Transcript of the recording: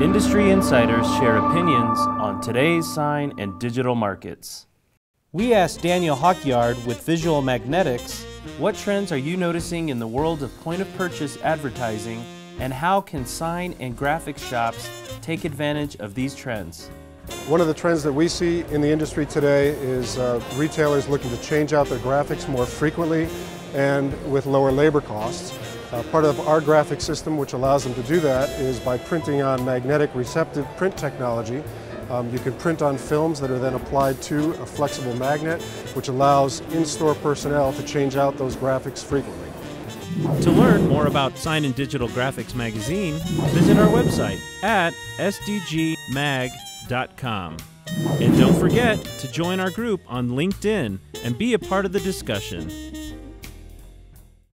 Industry insiders share opinions on today's sign and digital markets. We asked Daniel Halkyard with Visual Magnetics, what trends are you noticing in the world of point of purchase advertising and how can sign and graphics shops take advantage of these trends? One of the trends that we see in the industry today is uh, retailers looking to change out their graphics more frequently and with lower labor costs. Uh, part of our graphic system which allows them to do that is by printing on magnetic receptive print technology. Um, you can print on films that are then applied to a flexible magnet which allows in-store personnel to change out those graphics frequently. To learn more about Sign and Digital Graphics Magazine, visit our website at sdgmag.com. And don't forget to join our group on LinkedIn and be a part of the discussion.